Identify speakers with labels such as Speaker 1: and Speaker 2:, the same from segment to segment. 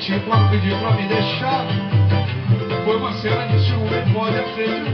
Speaker 1: 24 pediu pra me deixar. Foi uma cena de ciúme, pode acreditar.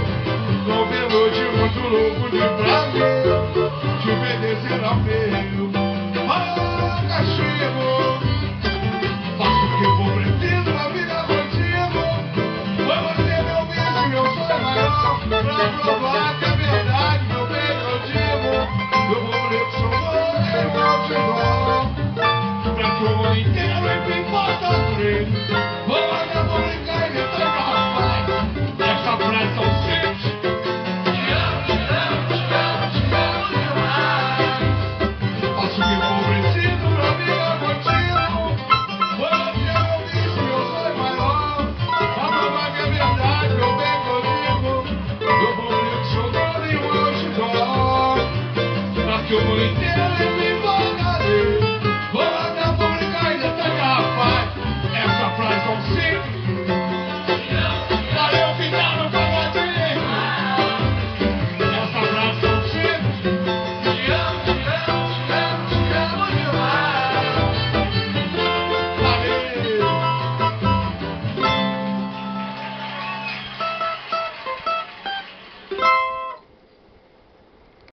Speaker 1: de prazer te obedecer a fé.